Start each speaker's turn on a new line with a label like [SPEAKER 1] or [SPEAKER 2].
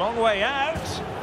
[SPEAKER 1] Long way out.